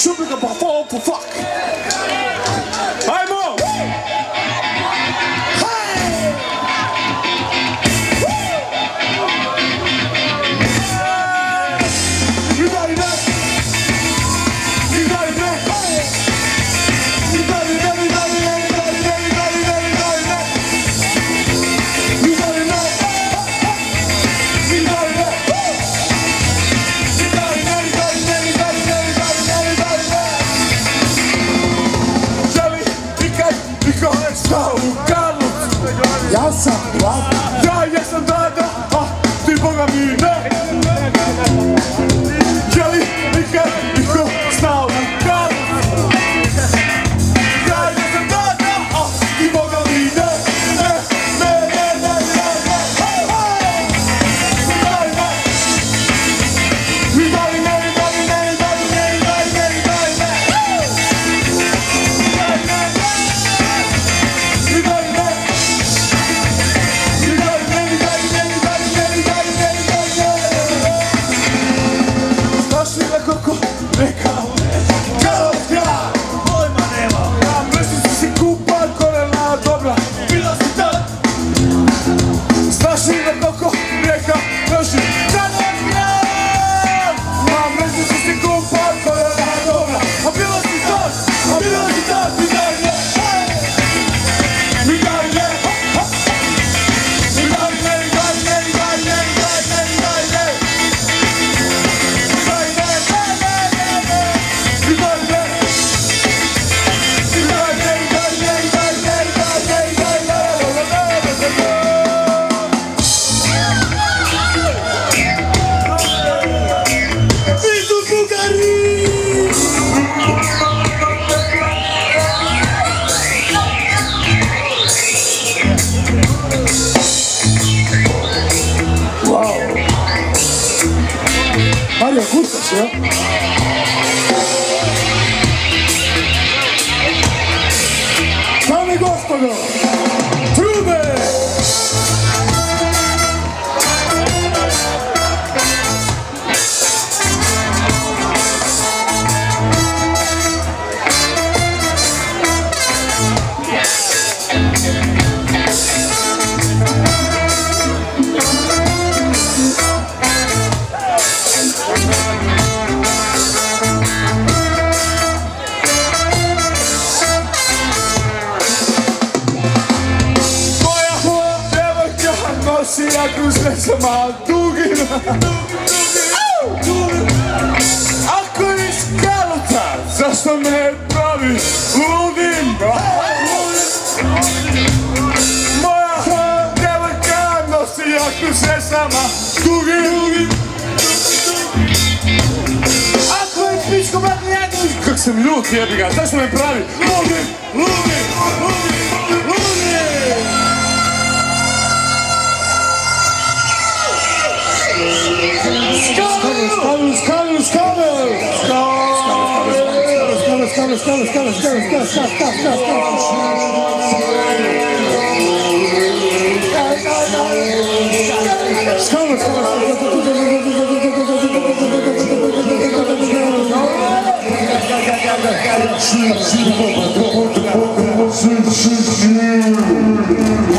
Should be the ball for fuck. ですよ。Dame gospodo! si ako sve sama, dugi, dugim Ako je skaluta, zašto me pravi ludim? Moja devojka nosi ako sve sama dugim Ako je pičko brat jadović, kak sam ljut jebiga, zašto me pravi ludim, ludim, ludim, ludim. Carlos, Carlos, Carlos, Carlos, Carlos, Carlos, Carlos, Carlos, Carlos. Carlos, Carlos, Carlos. Carlos, Carlos, Carlos.